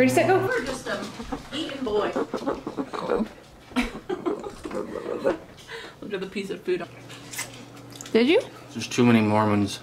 Ready, set, go. We're just a eating boy. Look at the piece of food. Did you? There's too many Mormons.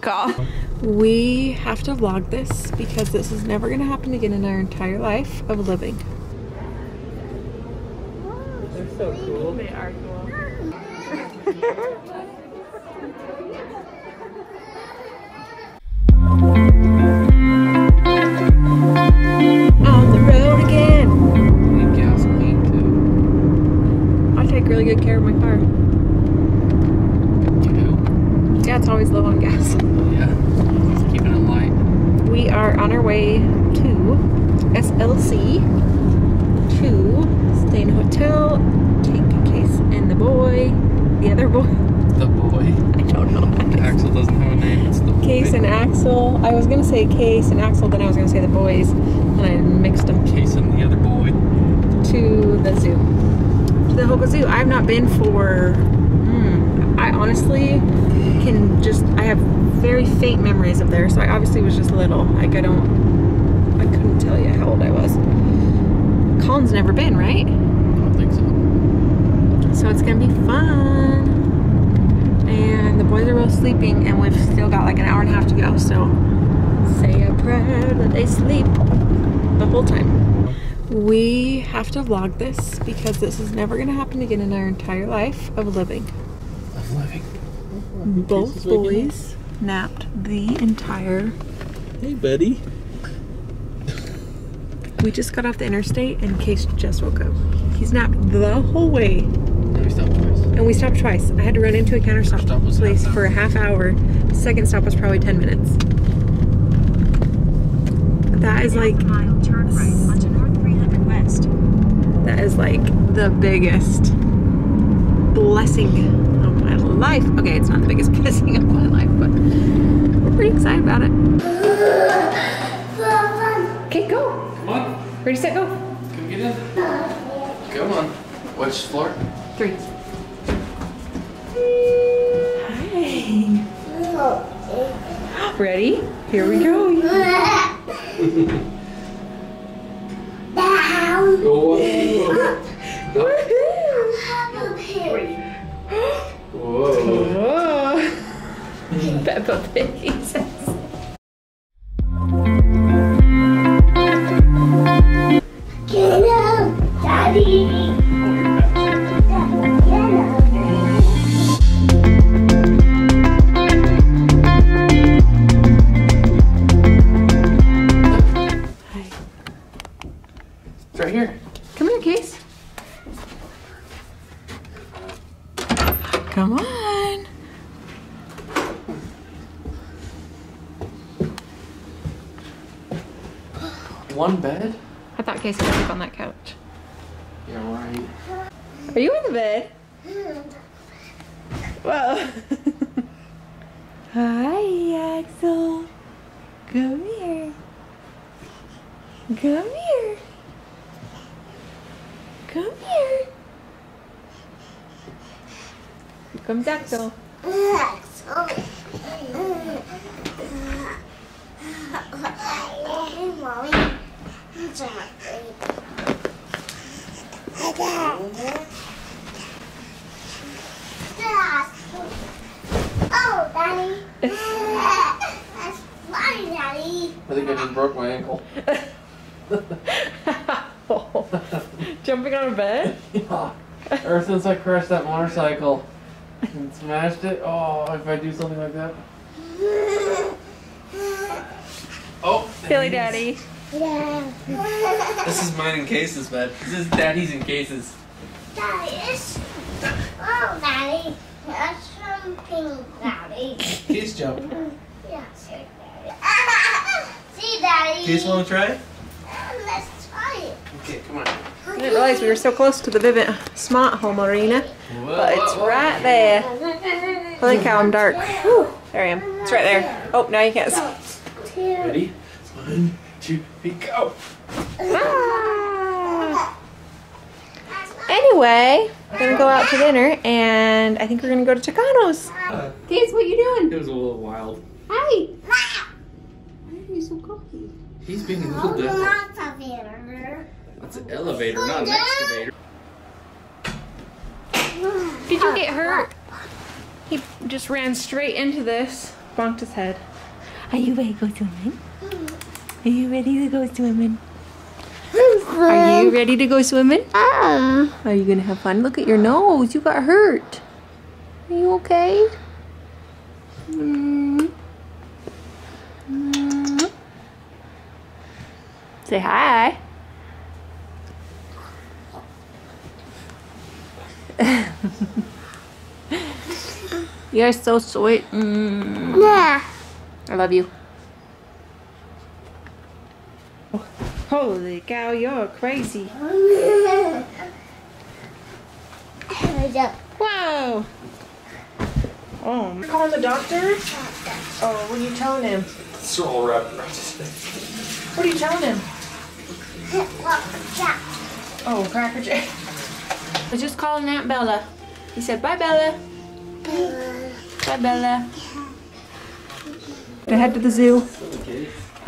God. We have to vlog this because this is never gonna happen again in our entire life of living. They're so cool. They are cool. always low on gas. Yeah. Just keeping it light. We are on our way to SLC to stay in a hotel, take Case and the boy, the other boy. The boy. I don't know. Axel doesn't have a name. It's the boy. Case and Axel. I was gonna say Case and Axel, then I was gonna say the boys, and I mixed them Case and the other boy. to the zoo. To the Hogle Zoo. I've not been for. Mm, I honestly can just. I have very faint memories of there, so I obviously was just little. Like I don't. I couldn't tell you how old I was. Colin's never been, right? I don't think so. So it's gonna be fun. And the boys are both sleeping, and we've still got like an hour and a half to go. So say a prayer that they sleep the whole time. We have to vlog this because this is never gonna happen again in our entire life of living. I'm living. Both boys napped the entire. Hey, buddy. We just got off the interstate, and Case just woke up. He's napped the whole way Let me stop twice. And we stopped twice. I had to run into a counter stop stop was place half for a half hour. The second stop was probably 10 minutes. That is like, mile turn right onto North 300 West. that is like the biggest blessing of my life. Okay, it's not the biggest blessing of my life, but we're pretty excited about it. Okay, go. Come on. Ready, set, go. Come get in. Come on. Which floor? Three. Hi. Ready? Here we go. Whoa. Whoa. Peppa Pig. One bed? I thought Case would sleep on that couch. Yeah, right. Are you in the bed? Whoa. Hi, Axel. Come here. Come here. Come here. Here comes Axel. Oh, Daddy. That's funny, Daddy. I think I just broke my ankle. Jumping on a bed? yeah. Ever since I crashed that motorcycle and smashed it, oh, if I do something like that. Oh, Silly Daddy. Yeah. This is mine in cases, bud. This is daddy's in cases. Daddy, it's... Oh, Daddy. That's something, Daddy. Case jump. Yeah, sure, Daddy. See, Daddy. Case want to try? Let's try it. Okay, come on. I didn't realize we were so close to the Vivint Smart Home Arena, but it's right there. Holy cow, I'm dark. Whew, there I am. It's right there. Oh, now you can't see. Ready? One, two, three, go. Ah. Anyway, we're gonna go out to dinner, and I think we're gonna go to Chicano's. Uh, Kids, what you doing? it was a little wild. Hi. Why are you so cocky? He's being a little different. not a theater. That's an elevator, not an excavator. Did you get hurt? He just ran straight into this, bonked his head. Are you ready to go swimming? Are you ready to go swimming? Are you ready to go swimming? Ah. Are you gonna have fun? Look at your nose. You got hurt. Are you okay? Mm. Mm. Say hi. You're so sweet. Mm. Yeah. I love you. Holy cow, you're crazy. Whoa. Oh, you're calling the doctor? Oh, what are you telling him? It's all wrapped around his What are you telling him? Oh, Cracker Jack. I was just calling Aunt Bella. He said, bye, Bella. Bye, Bella. I head to the zoo.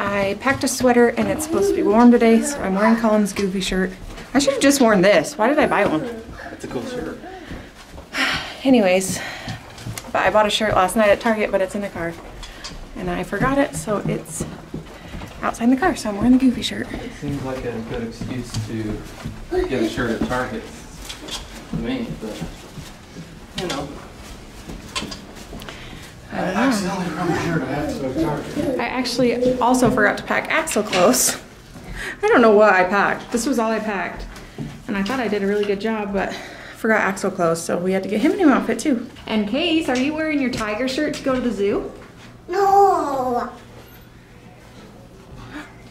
I packed a sweater and it's supposed to be warm today, so I'm wearing Colin's goofy shirt. I should have just worn this. Why did I buy one? That's a cool shirt. Anyways, but I bought a shirt last night at Target, but it's in the car. And I forgot it, so it's outside the car, so I'm wearing the goofy shirt. Seems like a good excuse to get a shirt at Target to me, but you know. I accidentally brought shirt. I have to go to I actually also forgot to pack Axel clothes. I don't know what I packed. This was all I packed. And I thought I did a really good job, but forgot Axel clothes, so we had to get him a new outfit too. And Case, are you wearing your tiger shirt to go to the zoo? No.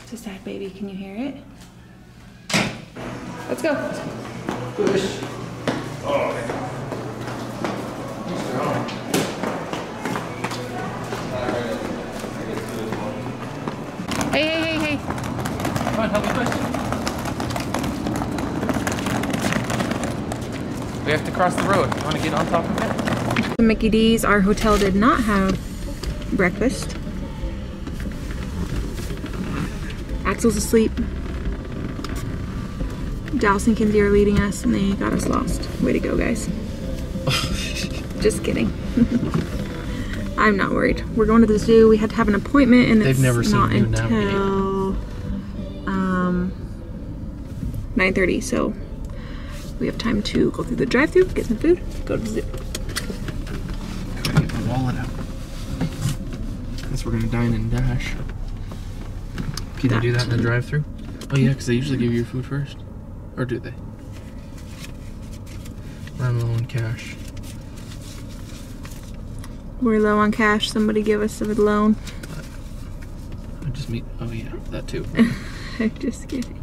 It's a sad baby, can you hear it? Let's go. Push. Oh, man. He's strong. Hey, hey, hey, hey. Come on, help me push. We have to cross the road. You want to get on top of it? The Mickey D's, our hotel did not have breakfast. Axel's asleep. Dallas and Kinsey are leading us and they got us lost. Way to go, guys. Just kidding. I'm not worried. We're going to the zoo. We had to have an appointment and They've it's never seen not until um 9:30. So we have time to go through the drive-through, get some food, go to the zoo. Gotta get my wallet out. Guess we're gonna dine and dash. Can they do that in the drive-through? Oh yeah, because they usually give you your food first. Or do they? Run low on cash. We're low on cash. Somebody give us a loan. I just meet. Oh yeah, that too. I'm just kidding.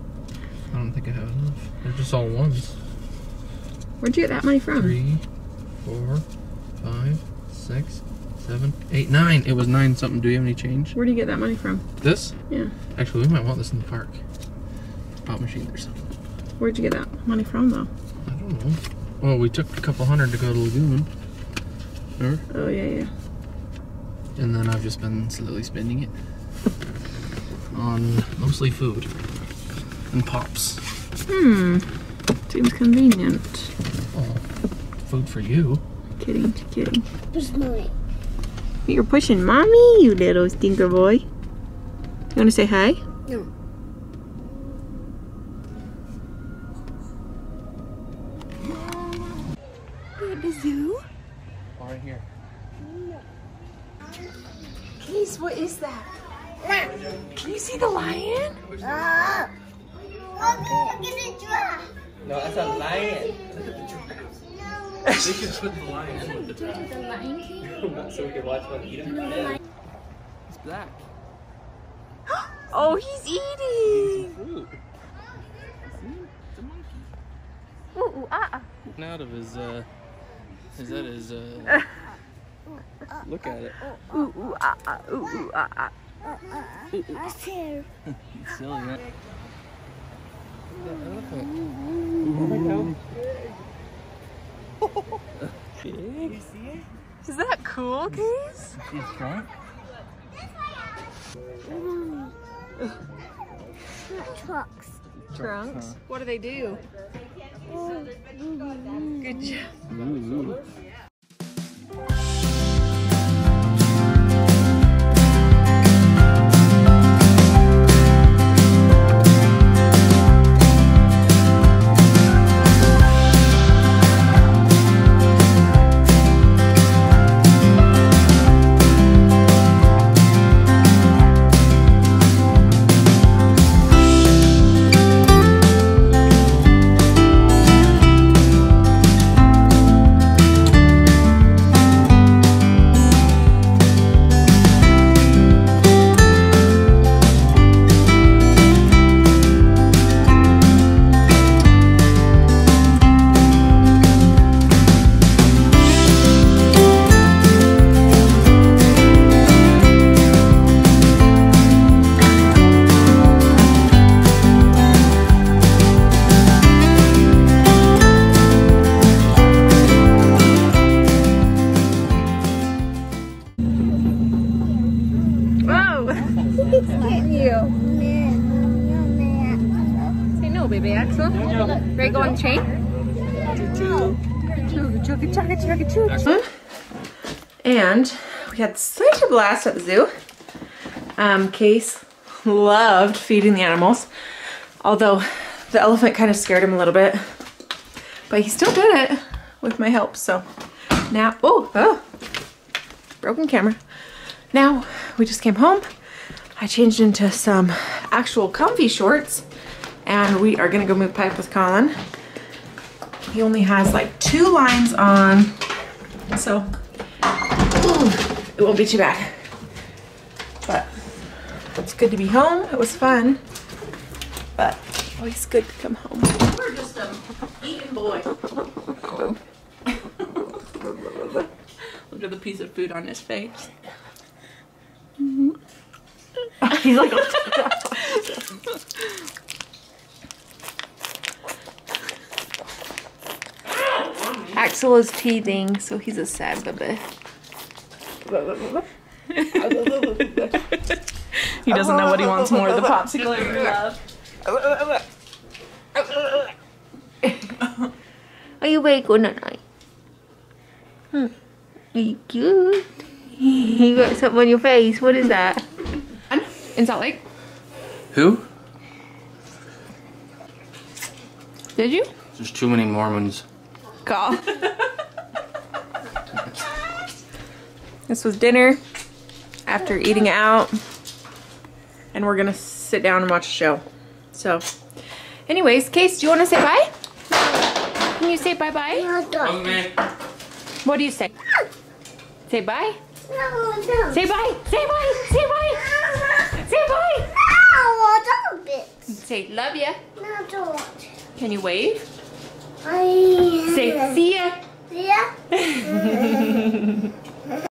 I don't think I have enough. They're just all ones. Where'd you get that money from? Three, four, five, six, seven, eight, nine. It was nine something. Do you have any change? Where do you get that money from? This? Yeah. Actually, we might want this in the park. Pop machine or something. Where'd you get that money from, though? I don't know. Well, we took a couple hundred to go to Lagoon. Remember? Oh yeah, yeah. And then I've just been slowly spending it on mostly food and pops. Hmm. Seems convenient. Oh, food for you. Kidding, kidding. Who's moving? You're pushing mommy, you little stinker boy. You want to say hi? No. We're at the zoo. Right here. Case, what is that? Can you see the lion? Ah. I'm gonna try. No, that's a lion. No. they could put the lion in with the trap. The Lion King? so we could watch one eat him. It's black. Oh, he's eating. Fruit. It's a monkey. Ooh, ooh, ah, ah. Out of his, uh, is that his, uh, look at it. Ooh, ooh, ah, ah. Ooh, ooh, ah, ah. I'm scared. He's silly, huh? The elephant. Ooh. Big. Is that cool, Case? He's drunk. Trucks. Trunks. What do they do? Oh, mm-hmm. Good job. Whoa! Ready to go on the train? And we had such a blast at the zoo. Um, Case loved feeding the animals, although the elephant kind of scared him a little bit. But he still did it with my help, so now, oh, oh, broken camera. Now, we just came home. I changed into some actual comfy shorts and we are gonna go move pipe with Colin. He only has like two lines on, so ooh, it won't be too bad. But it's good to be home. It was fun, but always good to come home. We're just a eating boy. Look at the piece of food on his face. He's like, Axel is teething, so he's a sad baby. he doesn't know what he wants more, the popsicle or love. Are you awake or not? Hmm. Are you cute? You got something on your face. What is that? In Salt Lake? Who? Did you? There's too many Mormons. Call. this was dinner after eating out. And we're gonna sit down and watch a show. So, anyways, Case, do you wanna say bye? Can you say bye bye? What do you say? Say bye? Say bye! Say bye! Say bye! Say bye! Say love ya. Can you wave? Say see ya. Yeah.